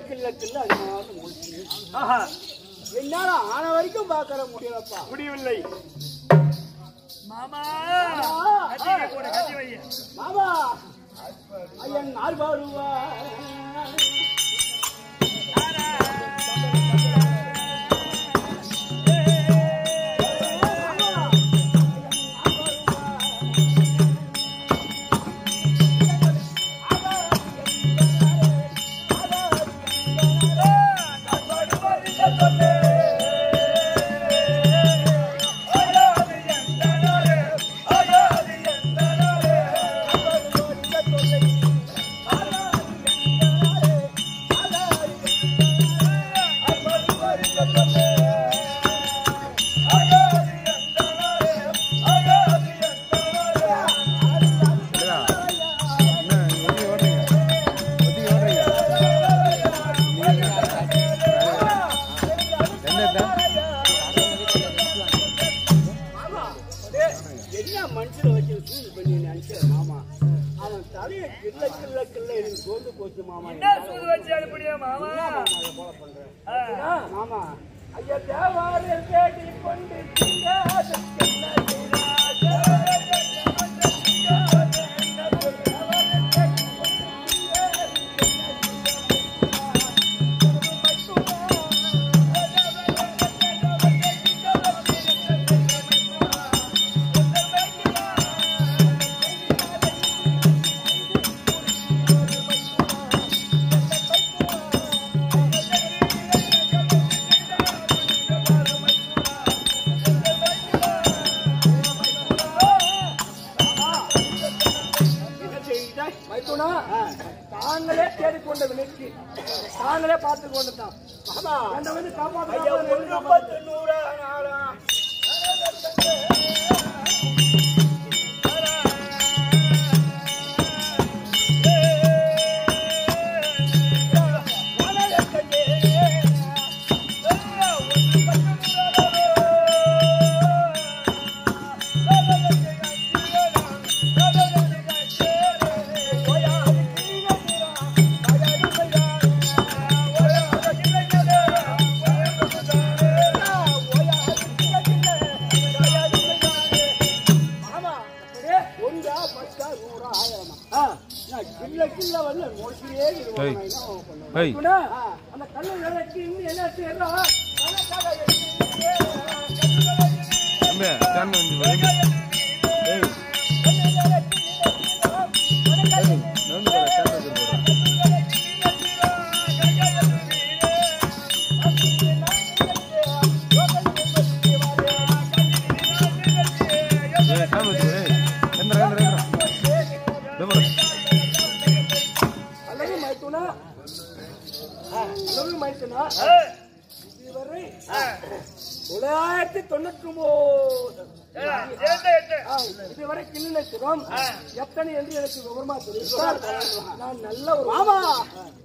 கில்ல கில்ல கில்ல அது முடிச்சு என்னால ஆன வரைக்கும் பாக்கற முடியலப்பா. முடியவில்லை. மாமா! மாமா! ஐயன் ஆர்பாருவா தலைய கிள்ள கிள்ள கிள்ள. எனக்கு சோர்ந்து போச்சு மாமா. என்ன சூது வச்சு அனுப்பிடியா மாமா? போல பண்றேன்? மாமா. ஐயா தேவாலயம் கேட்டு கொண்டு மைத்துனா தாங்களே தேடிக்கொண்ட வினைக்கு தாங்களே பார்த்து கொண்டுதான் என்னை வந்து காப்பாற்ற அந்த கண்ணு விளக்கி இன்னும் என்ன செய்யறோம் தொண்ணூற்றி இதுவரை கிள்ளினத்திறோம் எத்தனை என்று எனக்கு விவரமா தெரியும் நான் நல்ல ஒரு மாமா!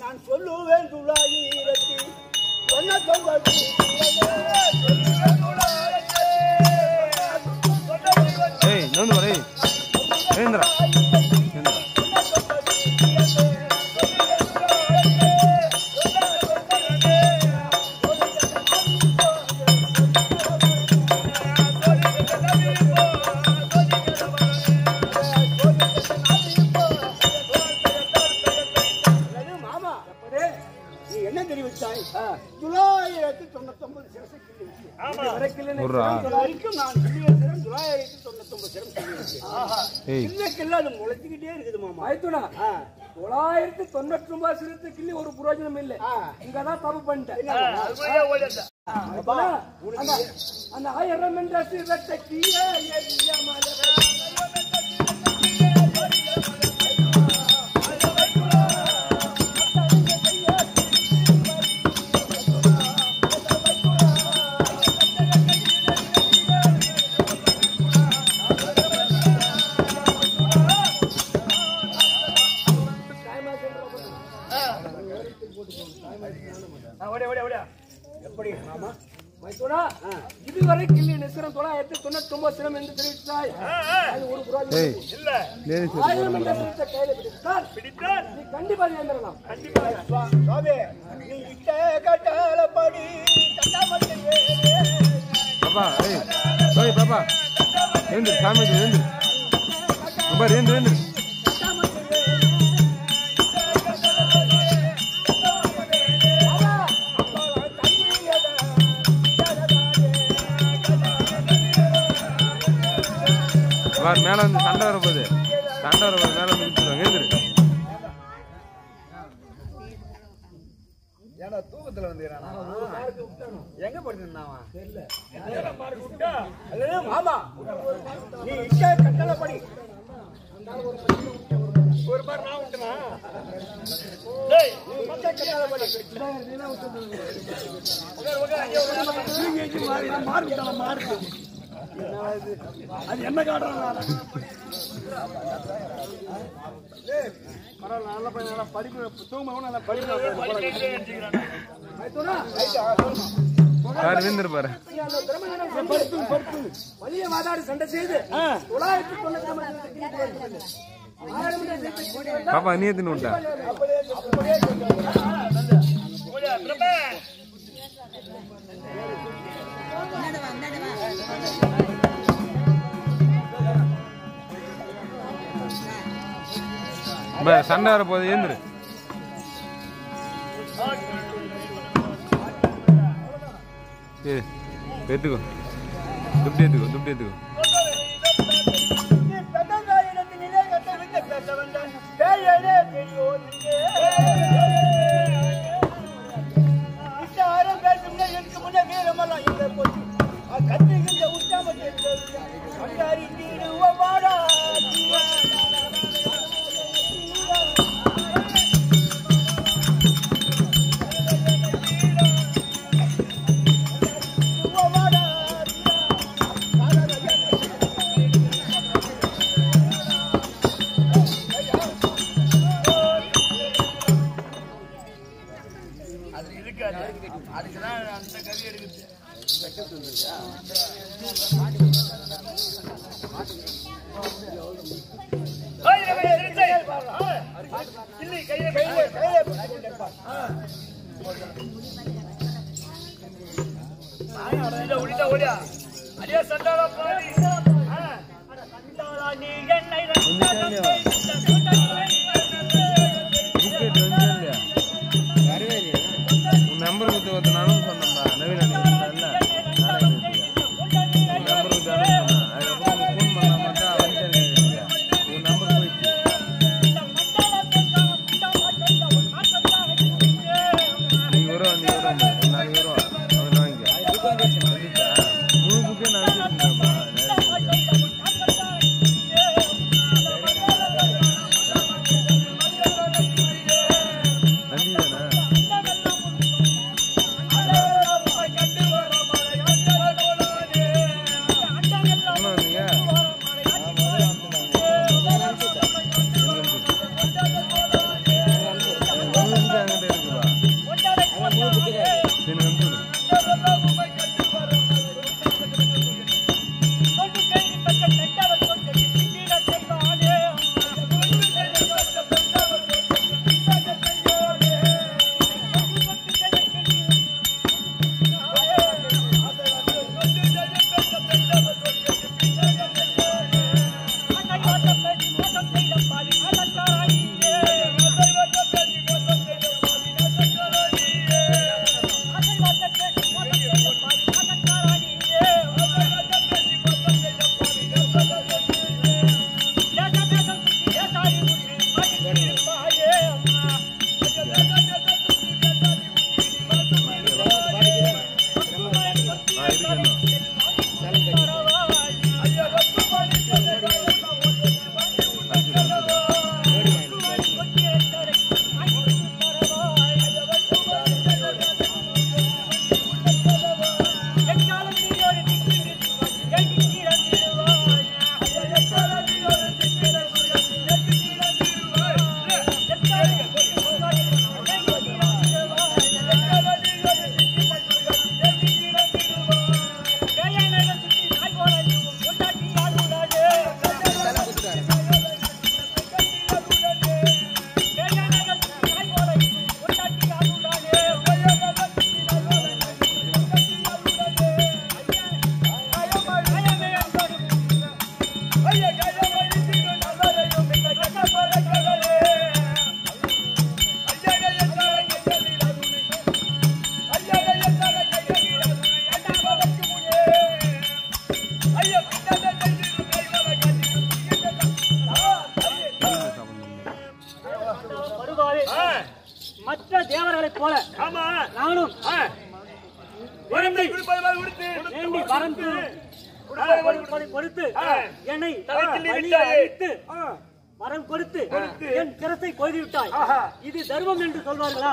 நான் சொல்லுவேன் துளாயி சொன்ன என்ற சிவத்தை பார் மேல வந்து சண்டை வர போகுது சண்டை வர போகுது மேல வந்து விட்டுருவாங்க ஏந்துரு ஏன்னா தூக்கத்துல வந்து எங்க படுத்திருந்தாவா அல்லது மாமா. நீ கட்டளப்படி ஒரு மாதிரி நான் விட்டுனா டேய் மத்த கட்டளப்படி அது என்ன காட்டுறாங்க பாரு. ஏந்துரு பாரு சண்டை செய்து தொள்ளாயிரத்தி பாப்பா நீ எத்தின்னு விட்டா ஓடியா சண்டை வர போகுது ஏந்துரு ஏ எடுத்துக்கோ துப்டி எடுத்துக்கோ துப்டி எடுத்துக்கோ நீ பெத்தங்காயிடத்தினிலே கட்ட பேசும்னா எனக்கு முன்னே வீரமெல்லாம் இங்கே போச்சு. அ, உத்தமத்தை உச்சாமத்தை கண்டாரி உன் நம்பர் கொடுத்து ஒருத்த நானும் சொன்னேன்பா கொடுத்து என் சிரத்தை கொய்து விட்டாய் இது தர்மம் என்று சொல்வார்களா.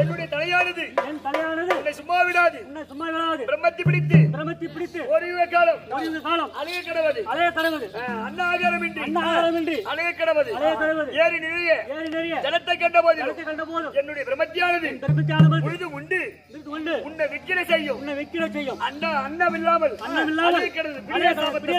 என்னுடைய தலையானது. என் தலையானது என்னை சும்மா விடாது. உன்னை சும்மா விடாது. பிரம்மத்தி பிடித்து. பிரமத்தி பிடித்து. ஒரு யுக காலம். ஒரு காலம். அலைய கிடவது. அலைய கடவுது. அன்னாகாரமின்றி அன்னாகாரமின்றி அலைய கிடவது. அலைய கடவுது. ஏறி நிறைய. ஏறி நிறைய. ஜலத்தை கண்ட போதிலும் ஜலத்தை கண்ட என்னுடைய பிரம்மத்தியானது. பெருமிச்சானவள் பொழுது உண்டு. கொண்டு உன்னை விக்கிர செய்யும். உன்னை வைக்கிற செய்யும். அண்ணா அன்னம் இல்லாமல் அலைய கிடவது. சாபத்தை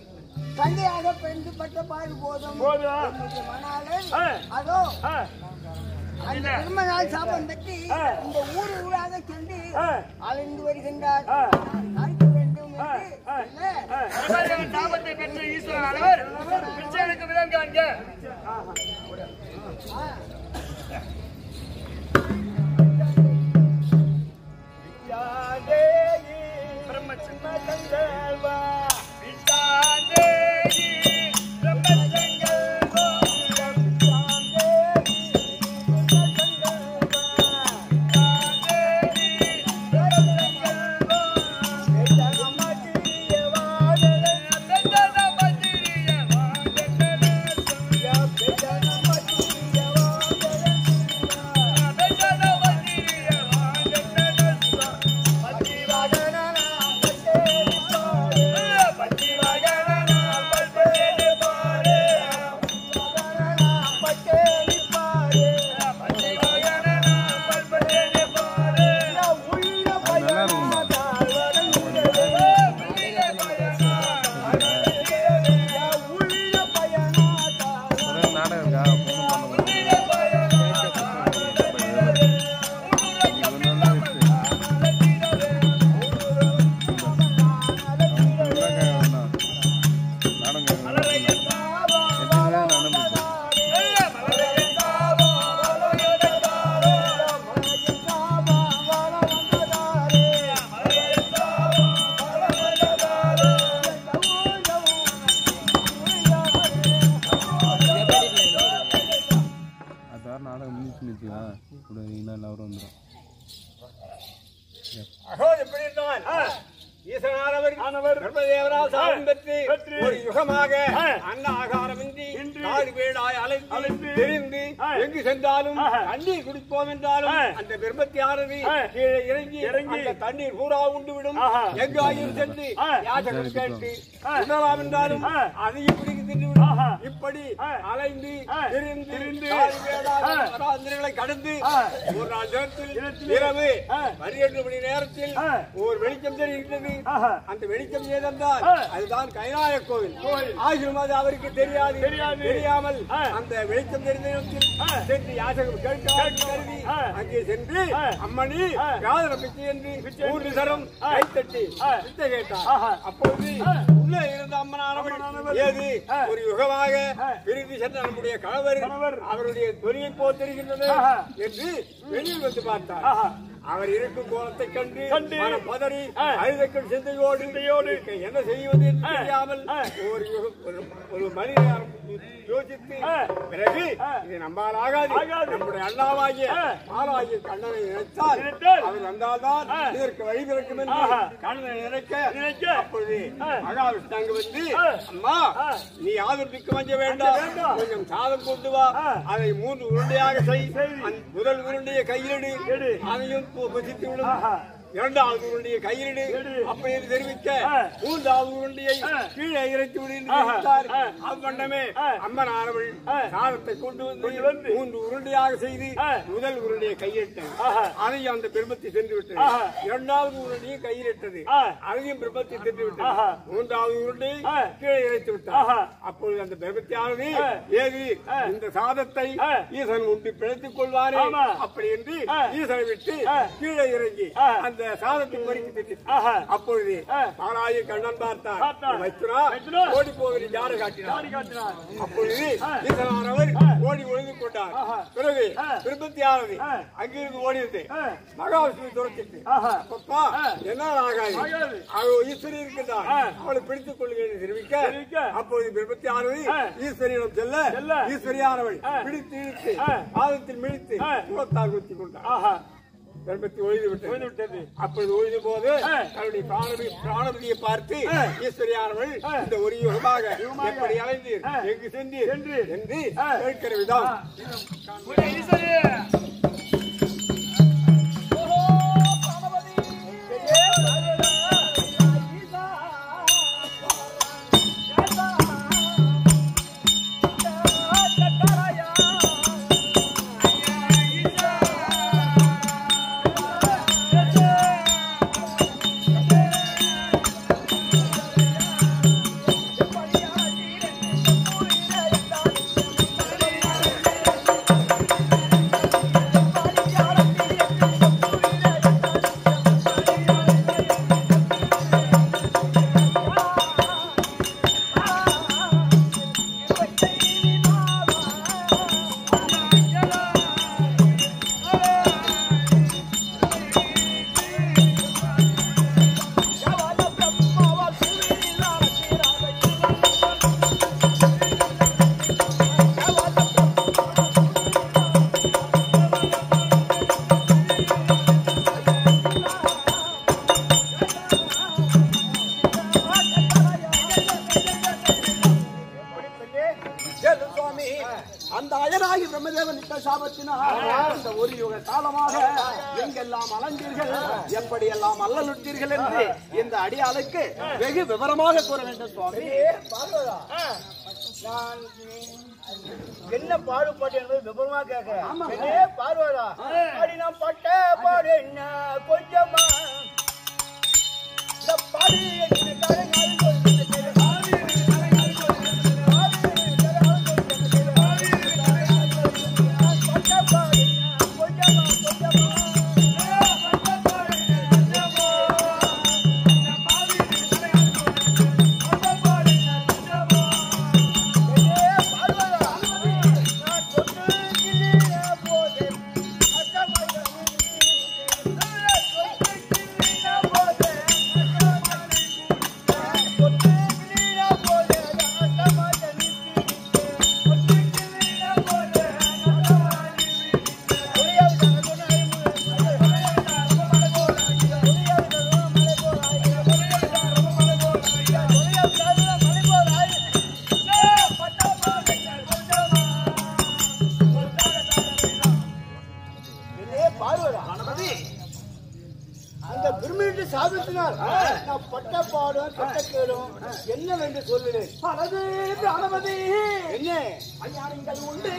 தந்தையாக பிறந்து பட்ட பாடு போதும். ஆ. அதோ அந்த திருமணால் சாபம் பெற்று ஆ. இந்த ஊர் ஊராக சென்று ஆ. அலைந்து வருகின்றார். சாபத்தை பெற்ற விதம் காண்க. விசாந்தேகி அது அகோ எப்படி இருந்தான் ஈசனானவர் பிரம்மதேவரால் சாபம் பெற்று ஒரு யுகமாக. அன்ன ஆகாரமின்றி தெரிந்து ஆ. எங்கு சென்றாலும். தண்ணீர் குடிப்போம் என்றாலும். அந்த பிரம்மத்தியானது ஆ. கீழே இறங்கி இறங்கி அந்த தண்ணீர் பூரா உண்டு விடும். எங்காயும் சென்று. யாசகம் கேட்டு என்றாலும். அதையும் ஆஹா. இப்படி. அலைந்து. திரிந்து. வராந்திரங்களை கடந்து. ஒரு நாள் நேரத்தில் நேரத்தில் இரவு. பன்னிரண்டு மணி நேரத்தில். ஒரு வெளிச்சம் தெரிகிறது. அந்த வெளிச்சம் ஏதென்றால். அதுதான் கைலாய கோவில். ஆகியும் அது அவருக்கு தெரியாது. தெரியாமல். அந்த வெளிச்சம் தெரிந்த இடத்தில் ஆ. சென்று யாசகம் கருதி. அங்கே சென்று. அம்மணி. யாதன பிச்சை என்று. மூன்று தரம் ஆ. கைத்தட்டி ஆ. பிச்சை கேட்டார் ஆ. உள்ளே இருந்த அம்மனானவள். ஏது. ஒரு யுகமாக. பிரிந்து சென்ற நம்முடைய கணவர். அவருடைய தொழிலை ஆஹா. என்று வெளியில் வந்து பார்த்தார். அவர் இருக்கும் கோலத்தை கண்டு கண்டு. பதறி ஆ. அழுதக்கள் சிந்தையோடு என்ன செய்வது. தெரியாமல். ஒரு ஒரு- மனிதர் யோசித்து. பிறகு. இது நம்பால் ஆகாது. நம்முடைய அண்ணாவாகிய. ஆளாகிய கண்ணனை நினைத்தால் அவர் வந்தால்தான். இதற்கு வழி பிறக்கும் என்று. கண்ணனை நினைக்க நினைக்க. அப்பொழுது ஆ. மகாவிஷ்ணு அங்கு வந்து. அம்மா. நீ ஆதரவுக்கு வஞ்ச வேண்டாம். கொஞ்சம் சாதம் கொண்டு வா. அதை மூன்று உருண்டையாக செய் முதல் உருண்டையை கையிலடு எடு. அதையும் பு- புசித்து விடும் ஆஹா. இரண்டாவது உருண்டையை கையிலிடு. அப்படி என்று தெரிவிக்க மூன்றாவது உருண்டையை கீழே இறக்கி விடு என்று தெரிவித்தார் அவ்வண்ணமே அம்மன் சாதத்தை கொண்டு வந்து மூன்று உருண்டையாக செய்து முதல் உருண்டையை கையிட்டது அதையும் அந்த பிரம்மத்தை சென்று விட்டது இரண்டாவது உருண்டையை கையிலிட்டது. அதையும் பிரம்மத்தை சென்று விட்டது மூன்றாவது உருண்டையை கீழே இறைத்து விட்டார். அப்பொழுது அந்த பிரம்மத்தியானது ஏது இந்த சாதத்தை ஈசன் உண்டு பிழைத்துக் கொள்வாரே அப்படி என்று ஈசனை விட்டு கீழே இறங்கி அந்த சாதத்தை பறித்து அப்பொழுது ஆராய கண்ணன் பார்த்தார் ஓடி போகிற ஜாடு காட்டினார்? அப்பொழுது ஈசனானவர் ஓடி ஒளிந்து கொண்டார். பிறகு திருப்பத்தியானது அங்கிருந்து ஓடியது. மகாவிஷ்ணு துரத்திட்டு அப்பா என்ன ஆகாது. அவள் ஈஸ்வரி இருக்கின்றார் அவளை பிடித்துக் என்று தெரிவிக்க அப்போது விபத்தியானது ஈஸ்வரியிடம் செல்ல ஈஸ்வரியானவள் பிடித்து இழுத்து ஆதத்தில் மிழித்து குலத்தால் குத்தி கொண்டார் கர்ப்பத்தி ஒழிந்து விட்டது. அப்பொழுது ஒழிந்த போது தன்னுடைய பிராணபதி பிராணபதியை பார்த்து ஈஸ்வரியானவள் இந்த ஒரு யுகமாக எப்படி அலைந்தீர்? எங்கு சென்றீர்? என்று என்று கேட்கிற விதம் பார்வதா நான் பட்ட பாடு என்ன கொஞ்சமா? இந்த பாடு என்ன அனுமதி என்ன? ஐயானங்கள் உண்டு.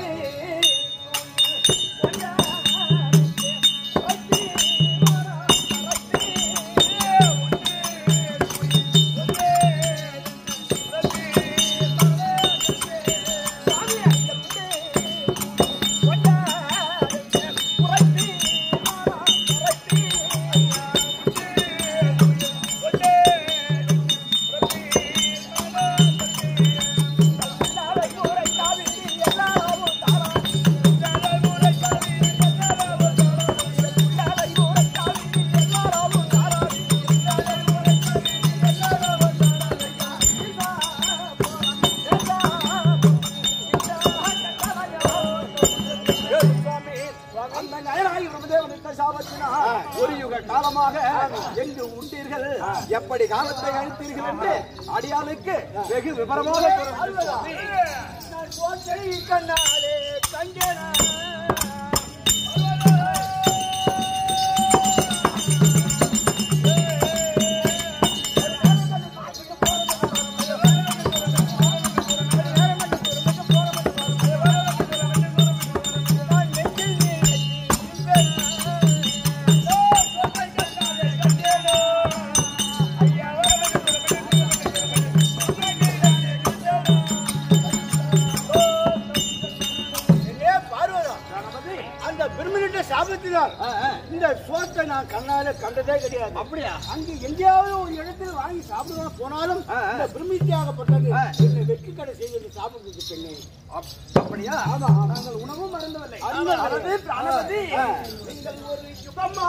கிடையாது. அப்படியா? அங்கே எங்கேயாவது ஒரு இடத்துல வாங்கி சாப்பிடுவா போனாலும் இந்த பிரமித்தியாகப்பட்டது என்னை வெற்றி கடை செய்வது சாப்பிடுறது பெண்ணே. அப்படியா? ஆமா நாங்கள் உணவும் மறந்தவில்லை. நீங்கள் ஒரு சுகமா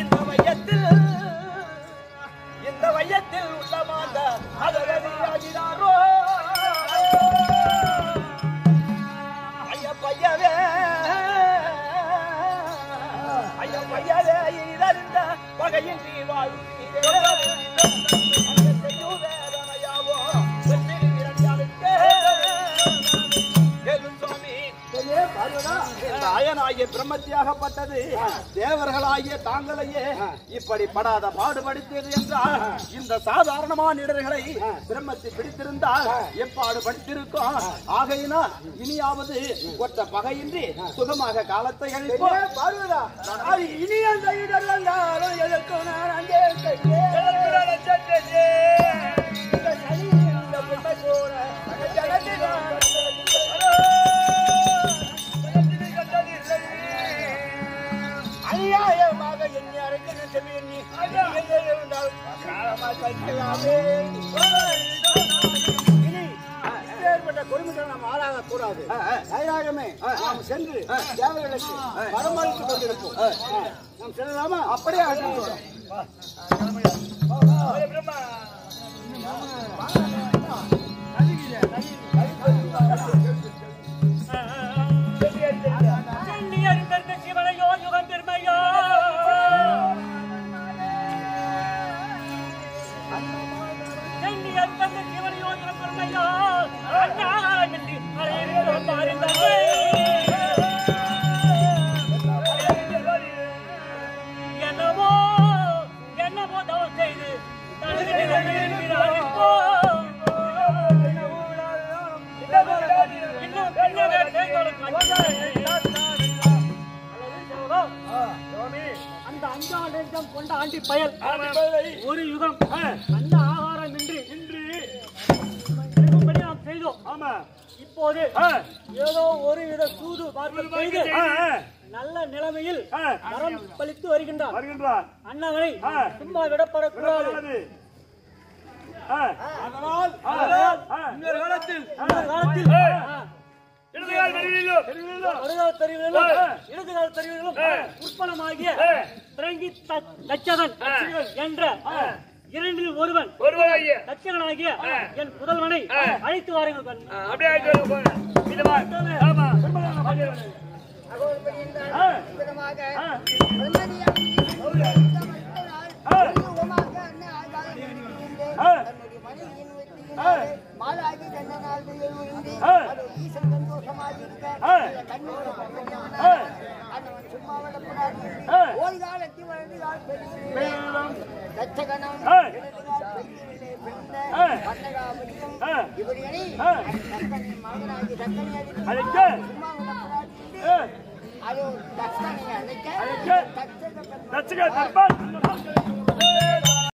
இந்த வையத்தில் இந்த வையத்தில் உள்ள மாதா அதரதியாகிறாரோ ஐய பையவே ஐய பையவே இறந்த பகையின்றி வாழ்வீரே தேவர்களாகிய பிரம்மத்தியாகப்பட்டது. தேவர்களாகிய தாங்களையே இப்படி படாத பாடுபடுத்தியது என்றால் இந்த சாதாரணமான இடர்களை பிரம்மத்தை பிடித்திருந்தால் எப்பாடு படித்திருக்கும் ஆகையினால் இனியாவது ஒற்ற பகையின்றி சுகமாக காலத்தை அழிப்போம். இனி அந்த இடர்கள் நானும் எதிர்க்கும் நான் அங்கே உருவம் உற்பலமாகிய பிரங்கி தச்சகன் என்ற இரண்டில் ஒருவன் ஒருவனாகிய. தச்சகனாகிய என் புதல்வனை அழைத்து வாருங்கள் அப்படியே ஆமா. மாலாகி கண்ணனால் ஆ. அது ஈசன் சந்தோஷமாக இருக்க, கண்ணோடு அண்ணவன் சும்மா விடக்கூடாது. தச்சகனம் மகனாகி தக்கனை. சும்மா. அது தக்கனை அழைக்க. அழைக்க. தச்சக தர்பார்